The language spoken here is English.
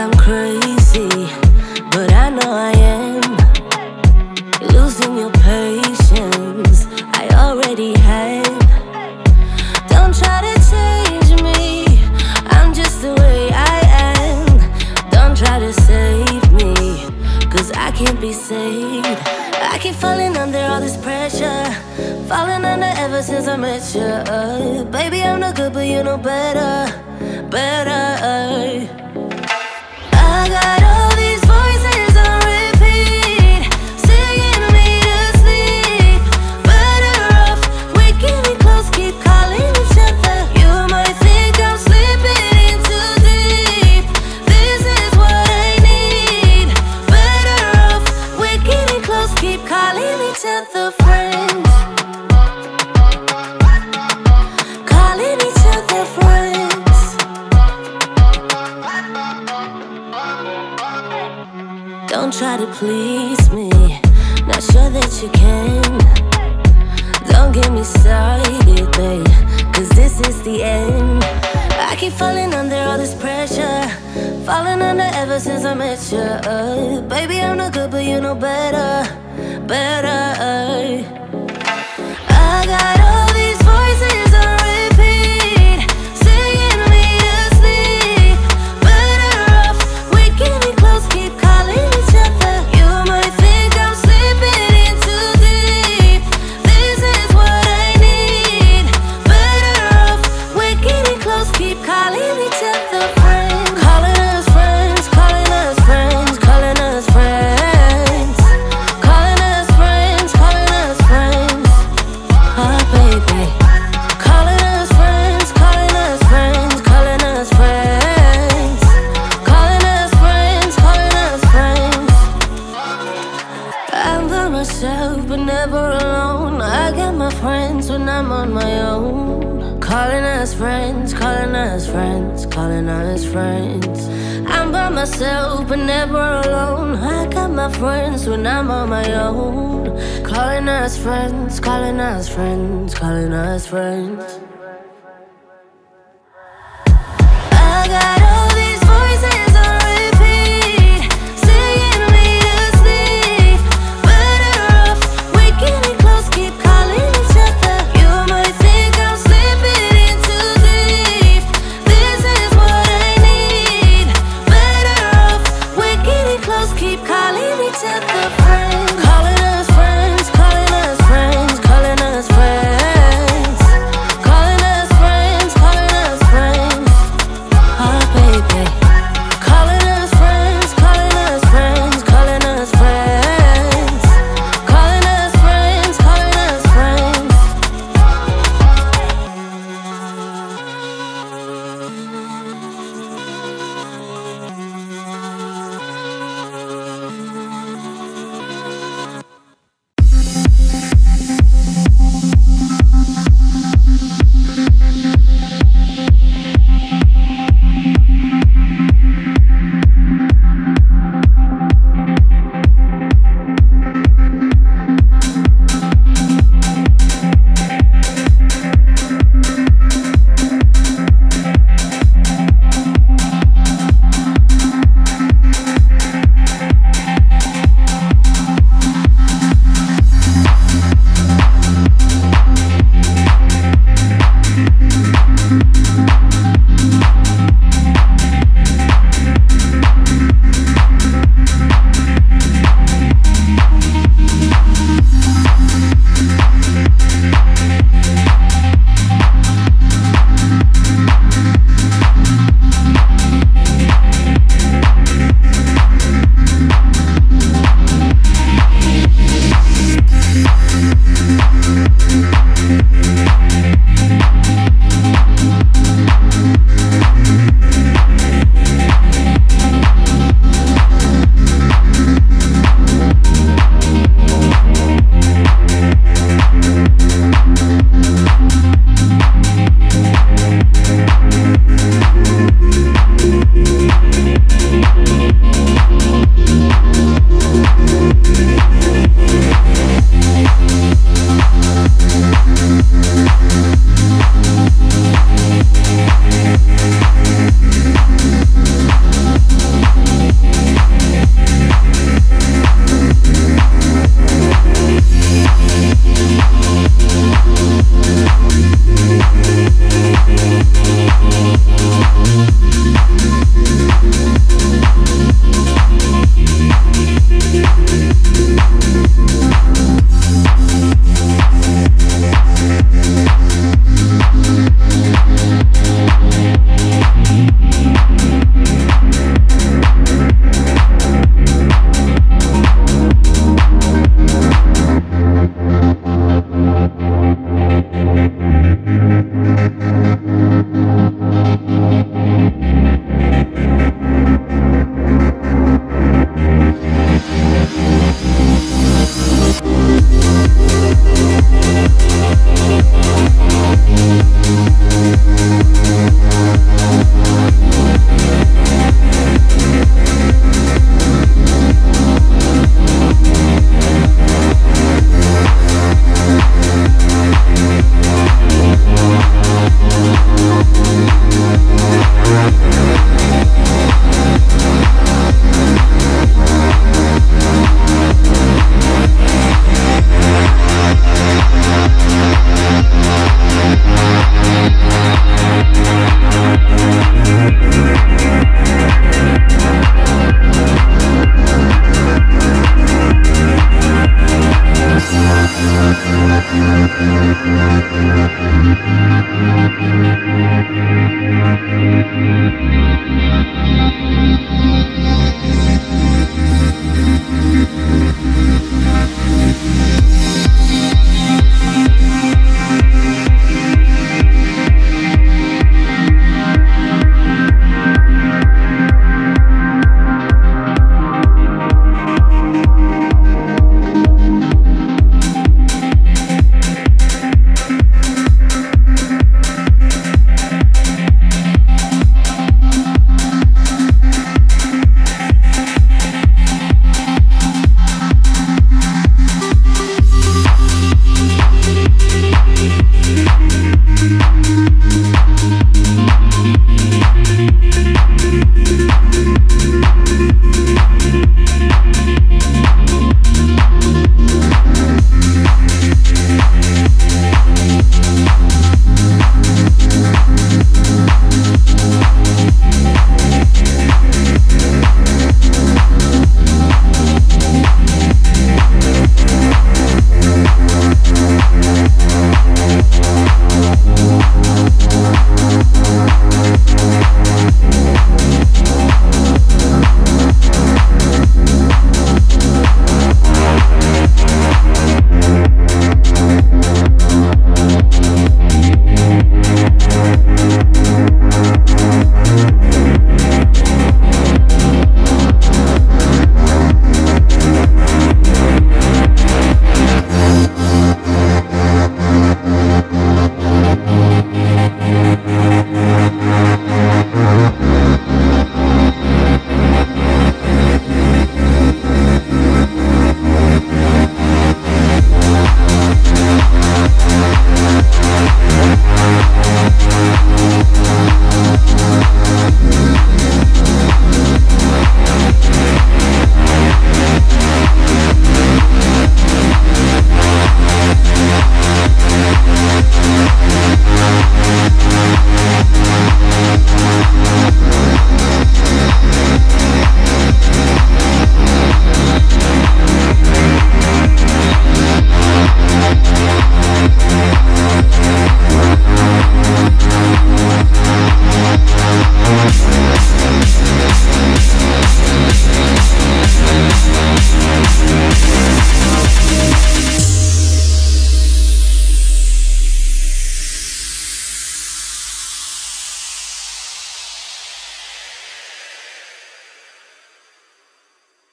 I'm crazy, but I know I am. Losing your patience, I already have. Don't try to change me, I'm just the way I am. Don't try to save me, cause I can't be saved. I keep falling under all this pressure, falling under ever since I met you. Baby, I'm no good, but you know better, better. Don't try to please me, not sure that you can. Don't get me started, babe, cause this is the end. I keep falling under all this pressure, falling under ever since I met you. Uh, baby, I'm no good, but you know better, I'm by myself, but never alone. I got my friends when I'm on my own. Calling us friends, calling us friends, calling us friends.